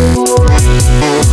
Ooh.